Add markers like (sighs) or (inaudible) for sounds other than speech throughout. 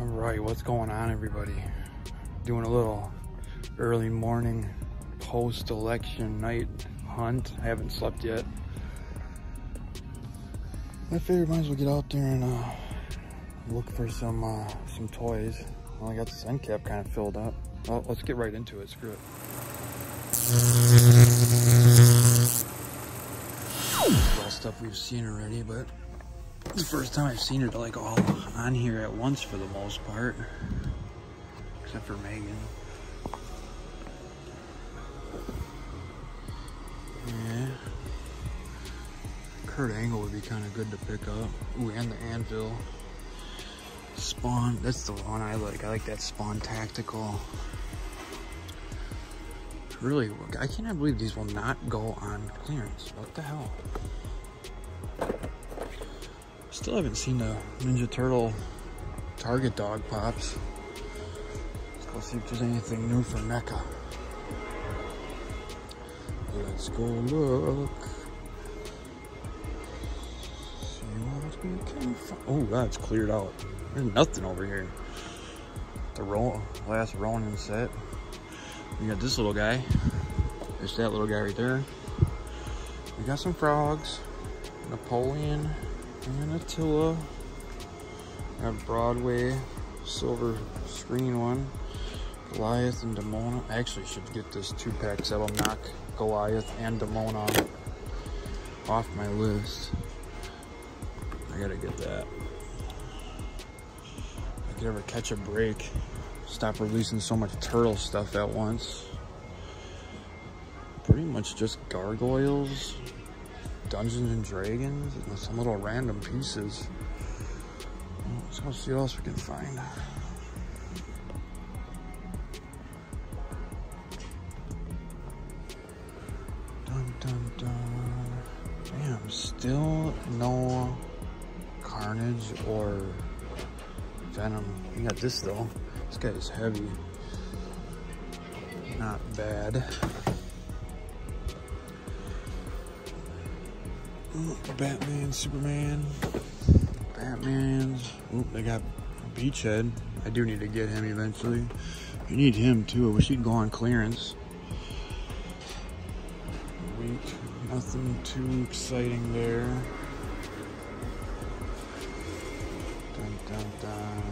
All right, what's going on, everybody? Doing a little early morning post-election night hunt. I haven't slept yet. I figured might as well get out there and uh, look for some uh, some toys. Well, I got this end cap kind of filled up. Well, let's get right into it. Screw it. all stuff we've seen already, but it's the first time I've seen it like all on here at once for the most part. Except for Megan. Yeah. Kurt Angle would be kind of good to pick up. Ooh, and the Anvil. Spawn, that's the one I like. I like that Spawn Tactical. Really, I cannot believe these will not go on clearance. What the hell? Still haven't seen the Ninja Turtle Target Dog Pops. Let's go see if there's anything new for NECA. Let's go look. See what we can find. Oh, that's cleared out. There's nothing over here. The roll, last Ronin set. We got this little guy. There's that little guy right there. We got some frogs. Napoleon Attila. Got Broadway silver screen one. Goliath and Demona. I actually should get this two pack that'll knock Goliath and Demona off my list. I gotta get that. If I could ever catch a break, stop releasing so much turtle stuff at once. Pretty much just gargoyles, Dungeons and Dragons, and some little random pieces. Let's go see what else we can find. Dun dun dun. Damn, still no Carnage or Venom. We got this though. This guy is heavy. Not bad. Batman, Superman, Batman's. Oop, they got Beachhead. I do need to get him eventually. You need him too. I wish he'd go on clearance. Weak. Nothing too exciting there. Dun dun dun.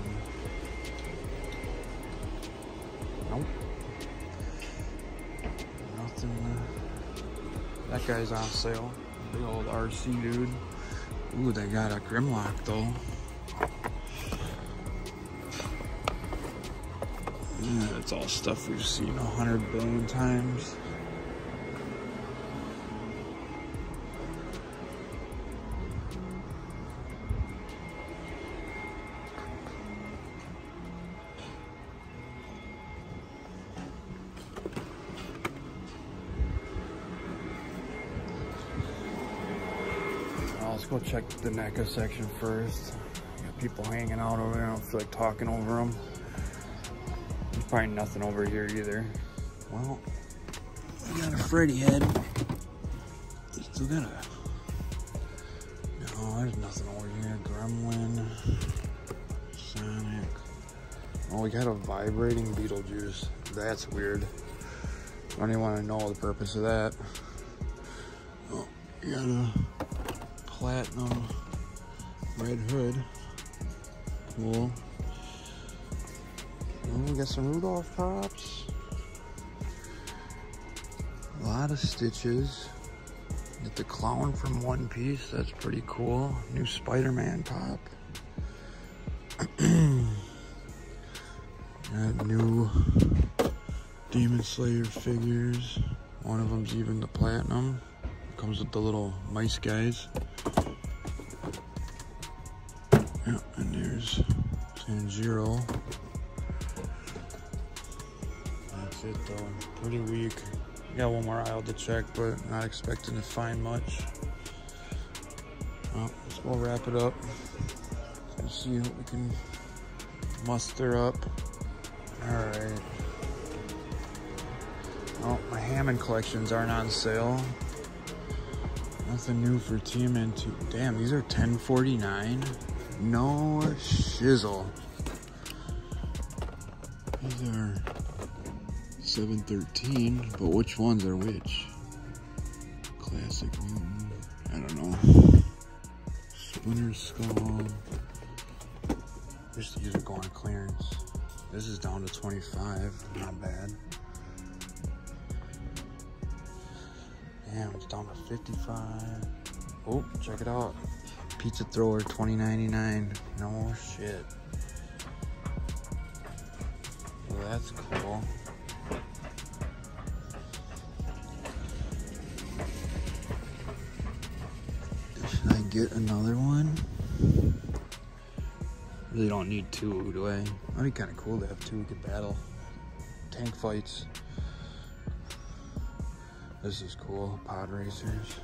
Nope. Nothing. That guy's on sale. Big old RC dude. Ooh, they got a Grimlock though. Yeah, it's all stuff we've seen a hundred billion times. Go check the NECA section first. Got people hanging out over there. I don't feel like talking over them. There's probably nothing over here either. Well, we got a Freddy head. Still got a... No, there's nothing over here. Gremlin. Sonic. Oh, we got a vibrating Beetlejuice. That's weird. I don't even want to know the purpose of that. Oh, you got a platinum red hood. Cool. Oh, we got some Rudolph pops. A lot of stitches. Get the clown from One Piece. That's pretty cool. New Spider-Man pop. (clears throat) got new Demon Slayer figures. One of them's even the platinum. Comes with the little mice guys. Yeah, and there's Tanjiro. That's it though. Pretty weak. Got one more aisle to check, but not expecting to find much. Well, let's go wrap it up. Let's see what we can muster up. Alright. Oh, my Hammond collections aren't on sale. Nothing new for TMNT. Damn, these are 1049. No shizzle. These are 713, but which ones are which? Classic Mutant. I don't know. Splinter Skull. Just these are going clearance. This is down to 25. Not bad. Damn, it's down to 55. Oh, check it out. Pizza thrower, 20.99. No shit. Well, that's cool. Should I get another one? Really don't need two, do I? That'd be kind of cool to have two we could battle. Tank fights. This is cool. Pod racers.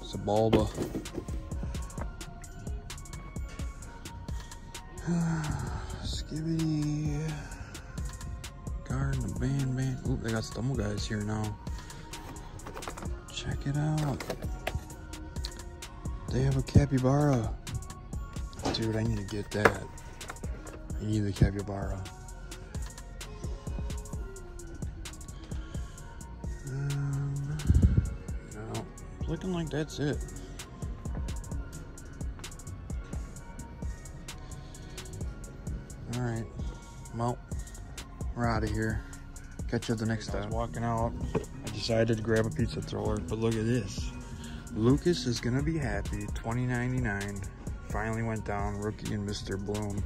It's Sebulba. Skibidi. (sighs) Garden, the band, band. Ooh, they got Stumble guys here now. Check it out. They have a capybara. Dude, I need to get that. I need the capybara. Looking like that's it. All right, well, we're out of here. Catch you at the next stop. Walking out, I decided to grab a pizza thrower, but look at this. Lucas is gonna be happy. 20.99 finally went down. Rookie and Mr. Bloom.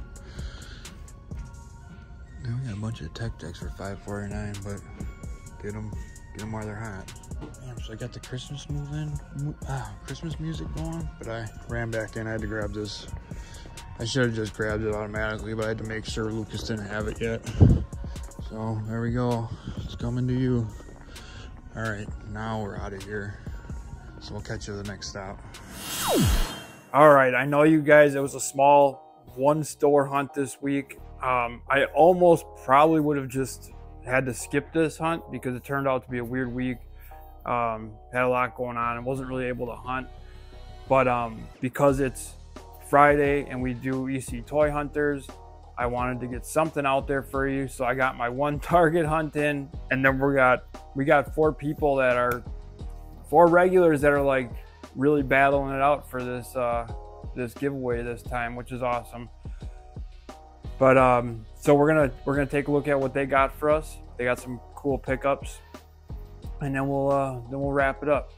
Now we got a bunch of tech decks for 5.49, but get them, get them while they're hot. So I got the Christmas move in, ah, Christmas music going, but I ran back in. I had to grab this. I should have just grabbed it automatically, but I had to make sure Lucas didn't have it yet. So there we go. It's coming to you. All right, now we're out of here. So we'll catch you at the next stop. All right, I know you guys, it was a small one store hunt this week. Um, I almost probably would have just had to skip this hunt because it turned out to be a weird week. Um, had a lot going on and wasn't really able to hunt. But um, because it's Friday and we do EC Toy Hunters, I wanted to get something out there for you. So I got my (laughs) one target hunt in and then we got we got four people that are four regulars that are like really battling it out for this uh, this giveaway this time, which is awesome. But um, so we're gonna we're gonna take a look at what they got for us. They got some cool pickups, and then we'll uh, then we'll wrap it up.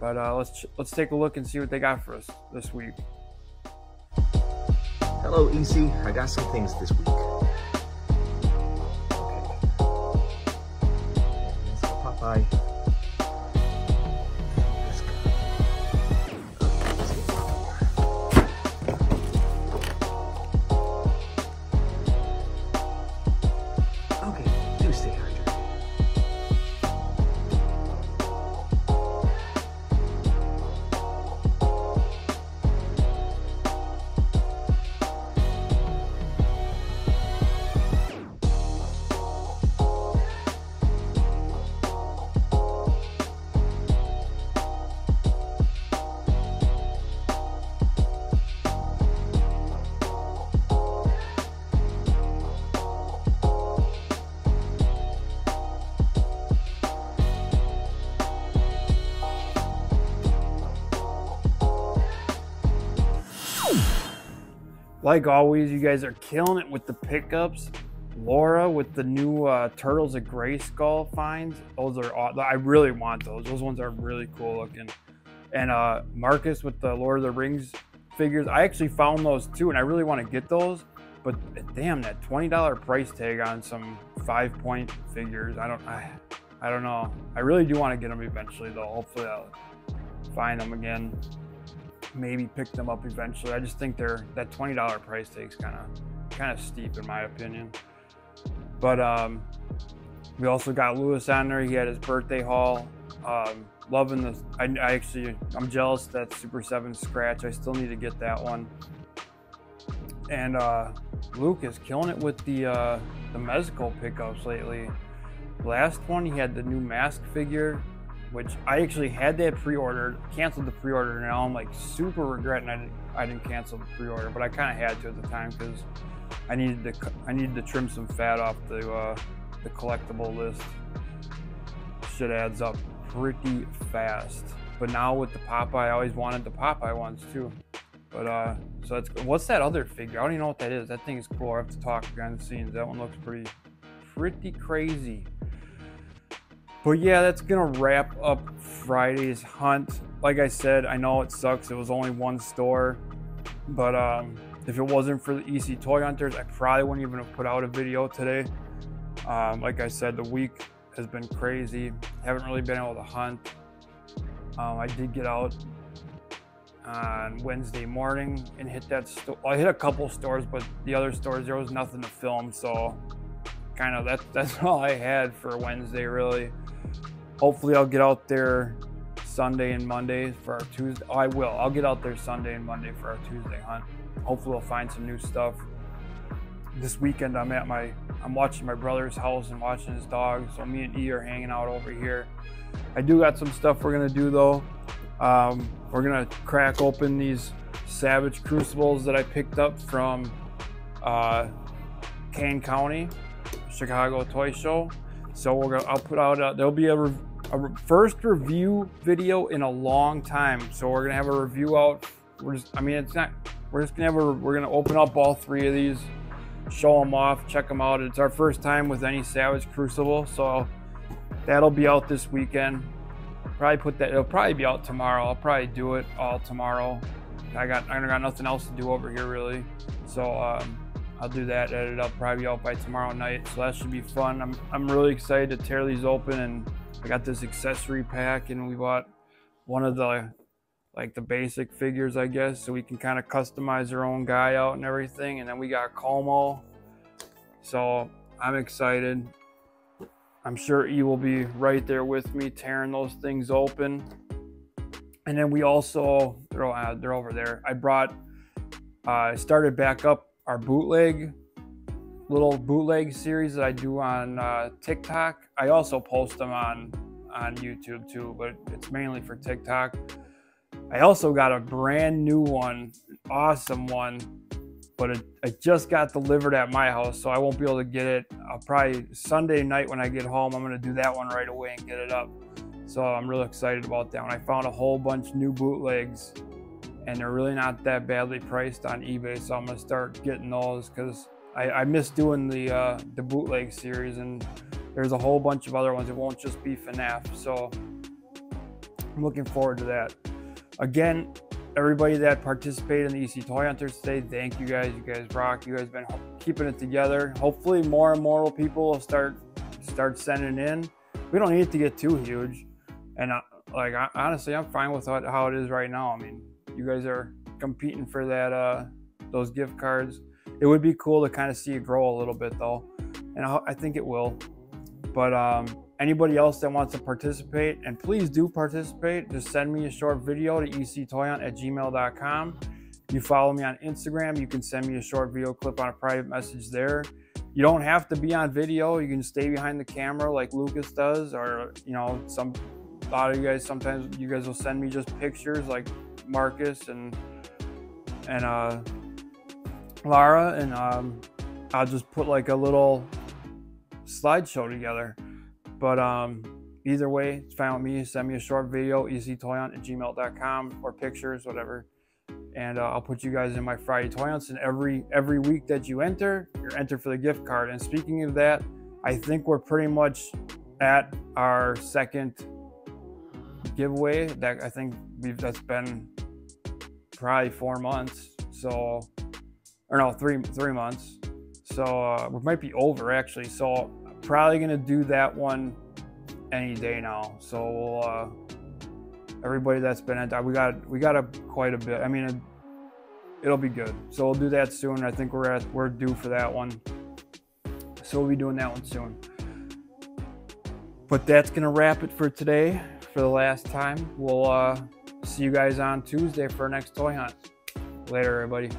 But uh, let's let's take a look and see what they got for us this week. Hello, EC. I got some things this week. Okay. Popeye. Like always, you guys are killing it with the pickups. Laura with the new uh, Turtles of Grayskull finds. Those are aw- I really want those. Those ones are really cool looking. And uh, Marcus with the Lord of the Rings figures. I actually found those too, and I really want to get those. But damn, that twenty dollar price tag on some five point figures. I don't. I, I don't know. I really do want to get them eventually, though. Hopefully, I'll find them again maybe pick them up eventually. I just think they're that twenty dollar price tag's kind of kind of steep in my opinion. But um, we also got Lewis on there. He had his birthday haul. Um, loving this. I, I actually I'm jealous that Super Seven scratch. I still need to get that one. And uh, Luke is killing it with the uh, the Mezco pickups lately. Last one he had the new mask figure which I actually had that pre-ordered, canceled the pre-order, and now I'm like super regretting I didn't, I didn't cancel the pre-order, but I kind of had to at the time because I needed to I needed to trim some fat off the uh, the collectible list. Shit adds up pretty fast. But now with the Popeye, I always wanted the Popeye ones too. But uh, so that's what's that other figure? I don't even know what that is. That thing is cool. I have to talk behind the scenes. That one looks pretty, pretty crazy. But yeah, that's gonna wrap up Friday's hunt. Like I said, I know it sucks. It was only one store, but um, if it wasn't for the EC Toy Hunters, I probably wouldn't even have put out a video today. Um, like I said, the week has been crazy. Haven't really been able to hunt. Um, I did get out on Wednesday morning and hit that store. I hit a couple stores, but the other stores there was nothing to film, so kind of that (laughs) that's all I had for Wednesday really. Hopefully, I'll get out there Sunday and Monday for our Tuesday. Oh, I will. I'll get out there Sunday and Monday for our Tuesday hunt. Hopefully, we'll find some new stuff. This weekend, I'm at my I'm watching my brother's house and watching his dog. So me and E are hanging out over here. I do got some stuff we're gonna do though. Um, we're gonna crack open these Savage Crucibles that I picked up from uh, Kane County, Chicago Toy Show. So we're gonna I'll put out a, there'll be a, re, a re, first review video in a long time. So we're gonna have a review out. We're just I mean it's not we're just gonna have a we're gonna open up all three of these, show them off, check them out. It's our first time with any Savage Crucible, so that'll be out this weekend probably put that it'll probably be out tomorrow i'll probably do it all tomorrow i got i got nothing else to do over here really so um, i'll do that edit up probably out by tomorrow night so that should be fun i'm, I'm really excited to tear these open and i got this accessory pack and we bought one of the like the basic figures i guess so we can kind of customize our own guy out and everything and then we got como so i'm excited I'm sure E will be right there with me tearing those things open. And then we also, they're, uh, they're over there. I brought, uh, I uh, started back up our bootleg, little bootleg series that I do on uh, TikTok. I also post them on, on YouTube too, but it's mainly for TikTok. I also got a brand new one, awesome one but it, it, just got delivered at my house, so I won't be able to get it. I'll probably Sunday night when I get home, I'm gonna do that one right away and get it up. So I'm really excited about that one. I found a whole bunch new bootlegs, and they're really not that badly priced on eBay. So I'm gonna start getting those because I, I miss doing the uh, the bootleg series, and there's a whole bunch of other ones. It won't just be FNAF. So I'm looking forward to that. Again, everybody that participated in the EC Toy Hunters today, thank you guys. You guys rock. You guys been keeping it together. Hopefully, more and more people will start start sending in. We don't need it to get too huge, and uh, like honestly, I'm fine with how it is right now. I mean, you guys are competing for that uh, those gift cards. It would be cool to kind of see it grow a little bit though, and I think it will. But um, anybody else that wants to participate, and please do participate, just send me a short video to ectoyhunt at gmail.com. You follow me on Instagram, you can send me a short video clip on a private message there. You don't have to be on video, you can stay behind the camera like Lucas does, or you know, some a lot of you guys sometimes you guys will send me just pictures like Marcus and and uh Lara and um I'll just put like a little slideshow together but um, either way, it's fine with me. Send me a short video, ectoyhunt at gmail.com or pictures, whatever. And uh, I'll put you guys in my Friday toy hunts. And every every week that you enter, you're entered for the gift card. And speaking of that, I think we're pretty much at our second giveaway. That I think we've that's been probably four months. So, or no, three three months. So uh, we might be over actually. So probably gonna do that one any day now. So we'll, uh, everybody that's been at we got we got a quite a bit. I mean, it, will be good. So we'll do that soon. I think we're at we're due for that one. So we'll be doing that one soon. But that's gonna wrap it for today. For the last time, we'll uh, see you guys on Tuesday for our next toy hunt. Later, everybody.